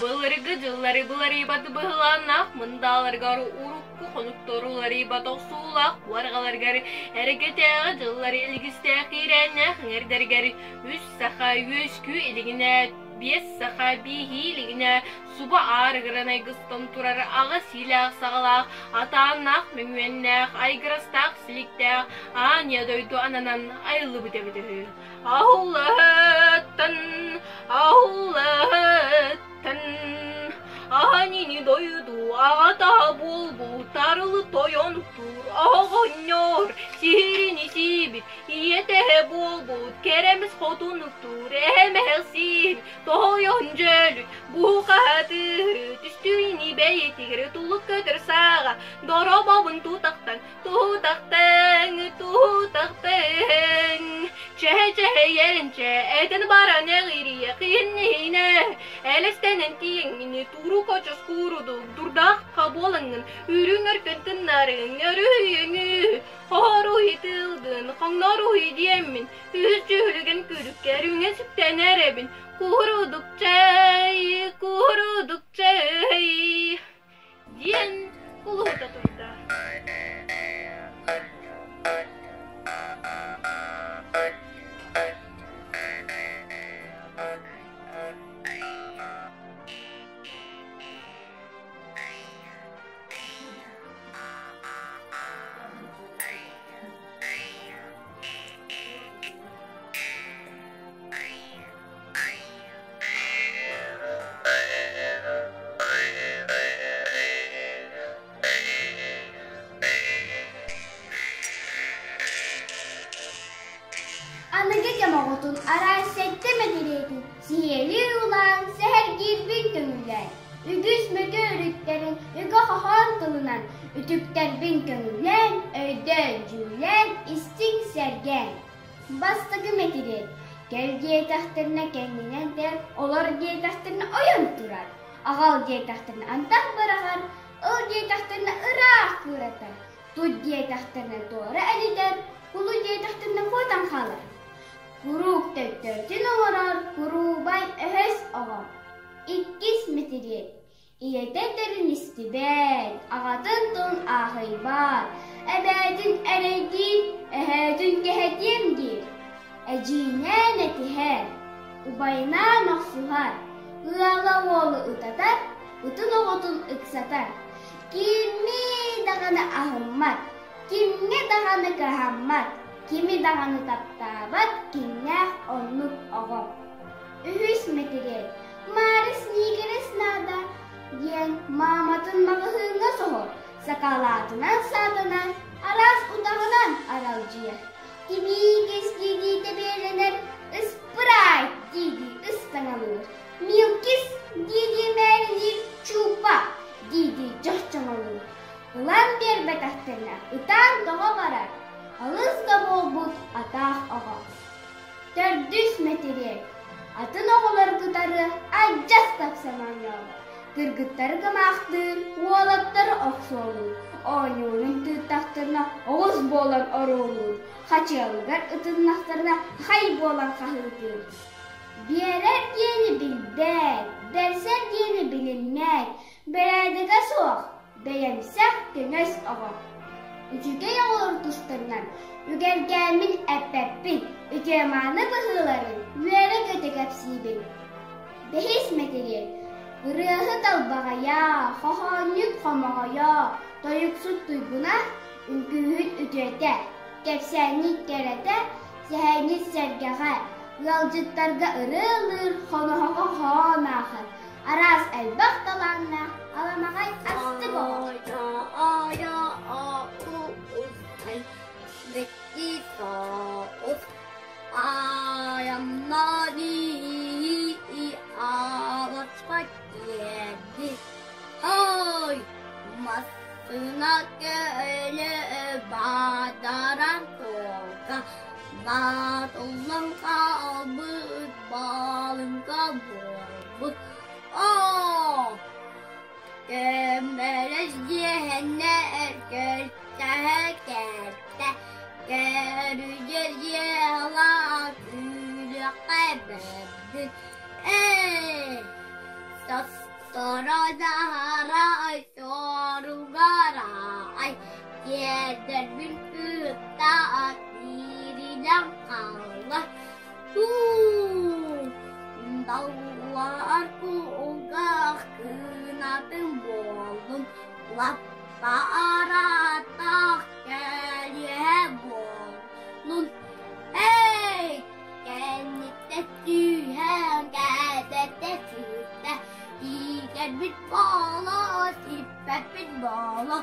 Былыргы быларибат быглана, мындаларгар урукку конукторуларибат оксулак, варгаларгар эрегетега жыллар илгисте хирене, хңердергари 3 саха үскү илигине бес саха бихи илигине суба аргырана гыстан турар ага силах сагалах, атанах мөңүеннах, айгырастах силиктах, ан ядойду ананан айлы ni doydu, 너희도 아다 볼보 다르 도연두 어건yor sihirin isibit iyete bulbut keremiz hodunuktur emesin doyoncelük bu kadir üstüni beyetigir tuluk kadir sağa dorobabın tutaktan tutaktan tutaktan çehe çehe yerince eden baran giriye kıyın nihine Элестен антиен мини туруко чоскуруду, дурдах каболанным, үрүңөр қару өрүйүңү, хору хитылдын, үз хидиеммин, үсчүлүген күрүккерүңө сүптен эребин, курудук чай, курудук чай. Диен турда. Sihirli ұлан, seher girbin gömülen, Үгіз müdü örüklerin үгі hahan қылынан, Ütükler bin gömülen, öyde cülen, istin sergen. Bastagı metiri, Gölgeye tahtırına kendine der, Olar geye tahtırına oyun durar. Ağal geye Құрық тәттерден оларар, Құрық бай әхес оған. Иккіз мітірет. Иететтерін істібәд, ағатын тұн ағай бар. Әбәдін әрәді, әхәдін кәхәдемдер. Әжіне нәтіхәр, ұбайына мақсуғар. Құлала олы ұтатар, ұтын оғытын ұқсатар. Кімі дағаны ағыммат, кімге дағаны кәхаммат кими дағаны таптабат киннях оннук ого Үхіс метигер марис нигерес нада, диен маматын мағығыңа соғо, сакалатынан сатынан, арас удағынан арал жия. Кими кески дейді беренер, ыспырайт дейді ыстаналыр. Милкис дейді мәріне Кыргыттар ғымақтыр, уалаттар оксолун, Онюнын түттақтырна оғыз болан оролун, Хачалыгар ытыннахтырна хай болан хахытын. Берер ені білдәр, дәрсәр ені білінмәк, Бәрәдігі соқ, бәйәмсәк кенәс оға. Үчіге яғылыр тұстырнан, үгәргәмін әппәппін, үгәманы бұғыларын, үйәрі көтігәп сибін. Бәхес мәтелер, Ырыахы талбағая, хохонюк хомоғоя, тойықсут туйгуна, үнгүйіт үтөте, кәпсәнік кәрәте, сәхәнік сәргәға, ялжыттарға ырылыр, хонохоға арас әлбақ таланна, аламағай асты болы. nakele badaran koka bat ulang kabut balın kabut oh kemeres cehennem kertte kertte göreceğiz yalan gülü kaybettin ey Sarada haray sorunga Yerden taat diridan Allah Dağlarku oga kınadım oldum Lappa aratak geliye boldum Hey! Kendikte tühen gədətə tühtə Digər bir bala, tippə bir bala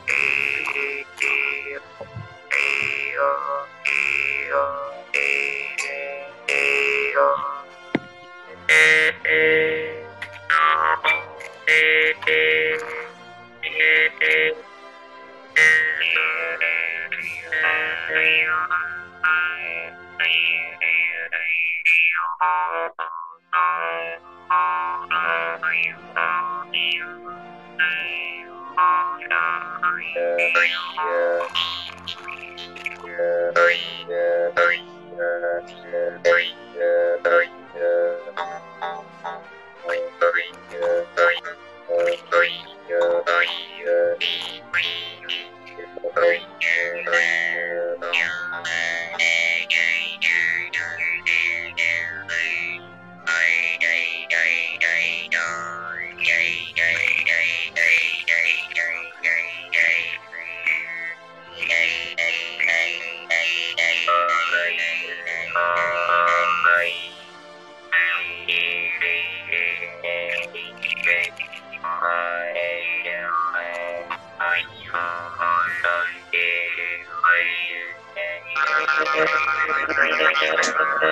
Yeah.